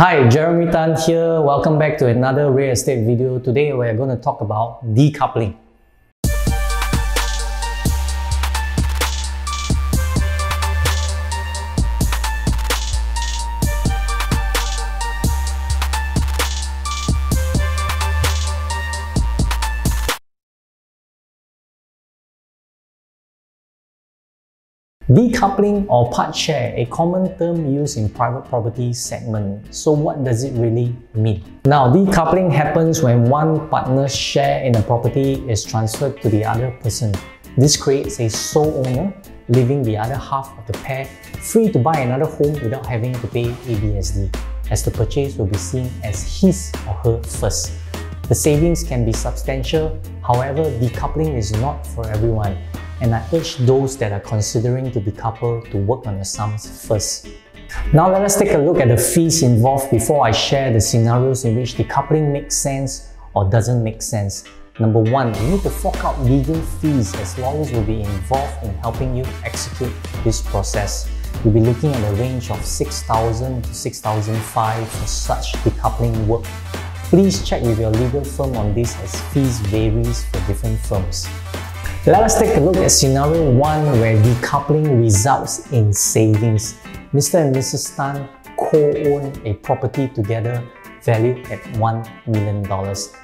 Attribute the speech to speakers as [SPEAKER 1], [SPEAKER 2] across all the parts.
[SPEAKER 1] Hi, Jeremy Tan here. Welcome back to another real estate video. Today we're going to talk about decoupling. Decoupling or part share, a common term used in private property segment. So what does it really mean? Now, decoupling happens when one partner's share in a property is transferred to the other person. This creates a sole owner, leaving the other half of the pair free to buy another home without having to pay ABSD, as the purchase will be seen as his or her first. The savings can be substantial, however, decoupling is not for everyone and I urge those that are considering to decouple to work on the sums first. Now let us take a look at the fees involved before I share the scenarios in which decoupling makes sense or doesn't make sense. Number one, you need to fork out legal fees as lawyers will be involved in helping you execute this process. You'll be looking at a range of 6,000 to 6,005 for such decoupling work. Please check with your legal firm on this as fees varies for different firms. Let us take a look at scenario 1 where decoupling results in savings. Mr. and Mrs. Tan co-own a property together valued at $1 million.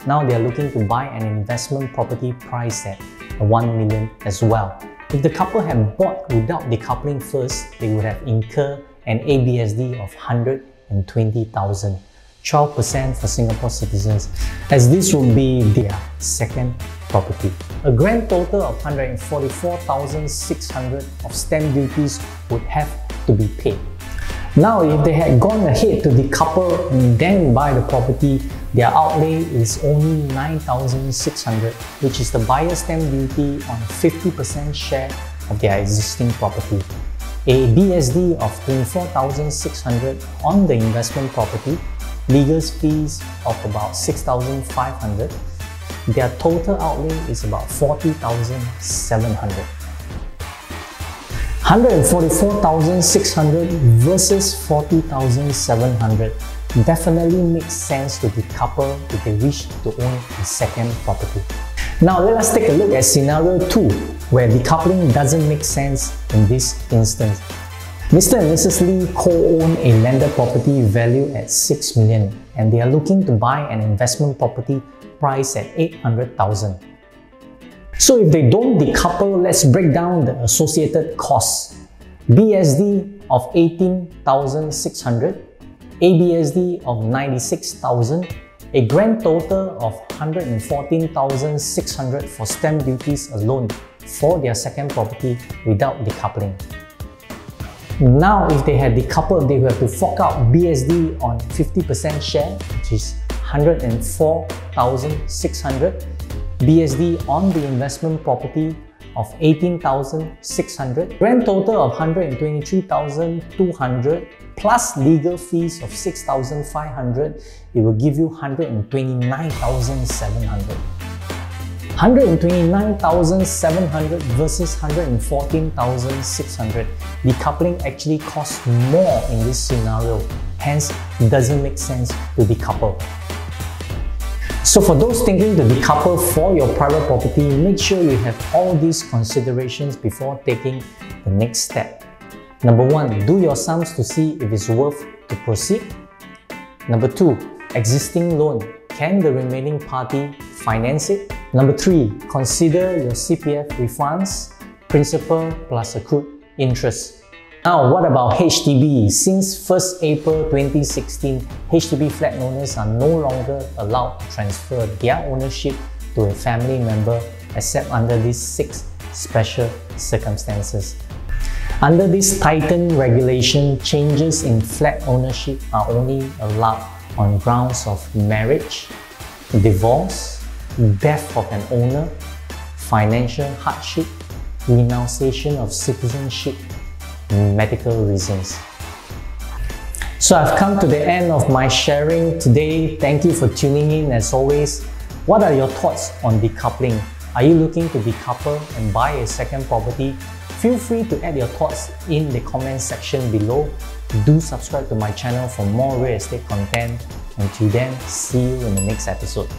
[SPEAKER 1] Now they are looking to buy an investment property priced at 1 million as well. If the couple had bought without decoupling first, they would have incurred an ABSD of 120,000. 12% for Singapore citizens, as this will be their second property. A grand total of 144,600 of stamp duties would have to be paid. Now, if they had gone ahead to decouple and then buy the property, their outlay is only 9,600, which is the buyer's stamp duty on 50% share of their existing property. A BSD of 24,600 on the investment property legal fees of about 6,500. Their total outlay is about 40,700. 144,600 versus 40,700 definitely makes sense to decouple if they wish to own a second property. Now let us take a look at scenario 2 where decoupling doesn't make sense in this instance. Mr. and Mrs. Lee co-own a landed property valued at 6 million and they are looking to buy an investment property priced at 800,000. So if they don't decouple, let's break down the associated costs. BSD of 18,600, ABSD of 96,000, a grand total of 114,600 for stamp duties alone for their second property without decoupling. Now, if they had decoupled, they would have to fork out BSD on 50% share, which is 104,600, BSD on the investment property of 18,600, grand total of 123,200 plus legal fees of 6,500, it will give you 129,700. 129,700 versus 114,600. Decoupling actually costs more in this scenario, hence doesn't make sense to decouple. So for those thinking to decouple for your private property, make sure you have all these considerations before taking the next step. Number one, do your sums to see if it's worth to proceed. Number two, existing loan. Can the remaining party finance it? Number three, consider your CPF refunds, principal plus accrued interest. Now, what about HDB? Since 1st April 2016, HDB flat owners are no longer allowed to transfer their ownership to a family member except under these six special circumstances. Under this tightened regulation, changes in flat ownership are only allowed on grounds of marriage, divorce, death of an owner, financial hardship, renunciation of citizenship, medical reasons. So I've come to the end of my sharing today. Thank you for tuning in as always. What are your thoughts on decoupling? Are you looking to decouple and buy a second property? Feel free to add your thoughts in the comment section below. Do subscribe to my channel for more real estate content. Until then, see you in the next episode.